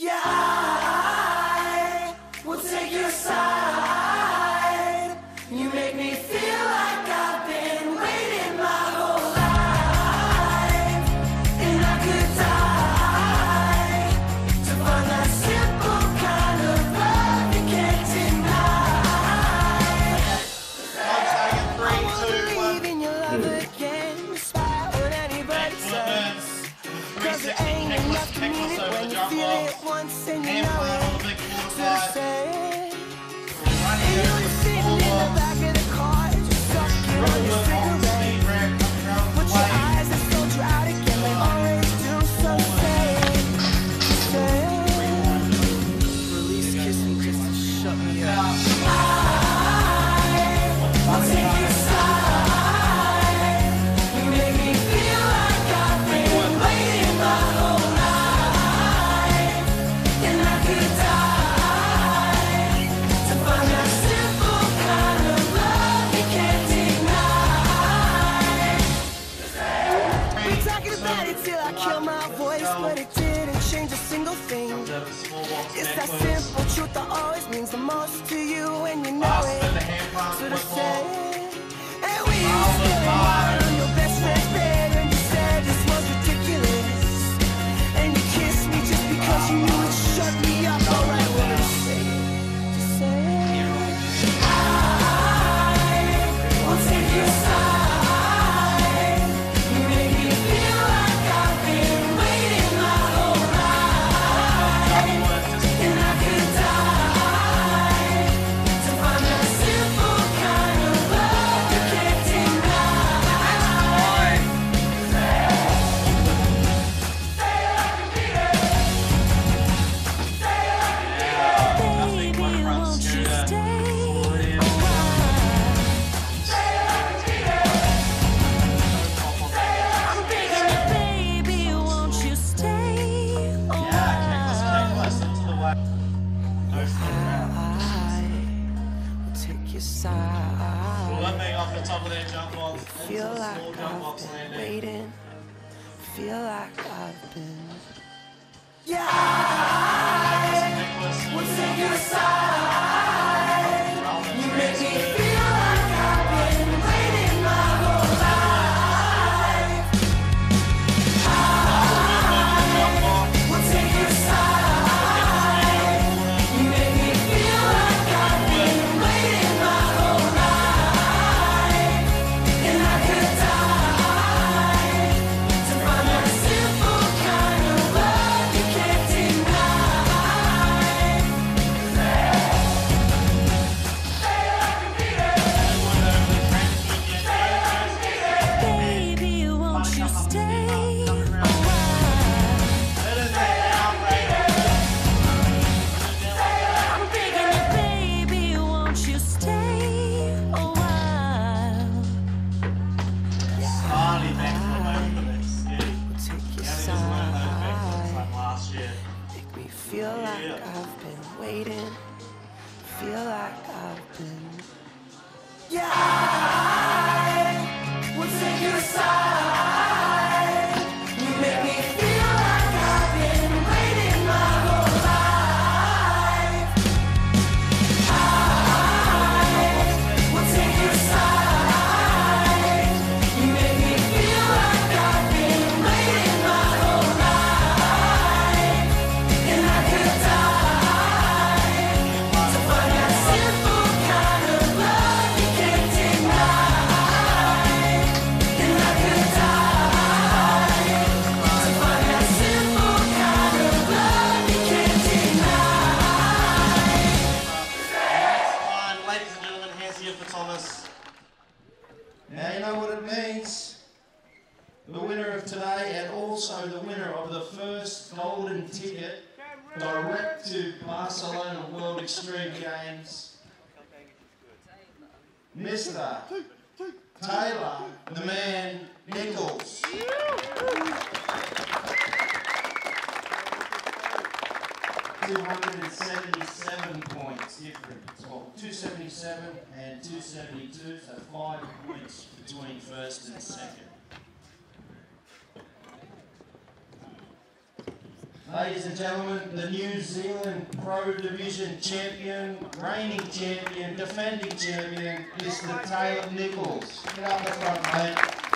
Yeah! singing. It's that simple truth that always means the most to you. your side. Well, off the top of jump. Feel like I've been waiting. Feel like I've been. Yeah. In your side. waiting. Feel like I've been. Yeah, I will take you aside. The winner of today and also the winner of the first golden ticket direct to Barcelona World Extreme Games, Mr. Taylor, the man, Nicholls. 277 points difference. Well, 277 and 272, so five points between first and second. Ladies and gentlemen, the New Zealand Pro Division champion, reigning champion, defending champion, Mr. Taylor Nicholls. Get up the front, mate.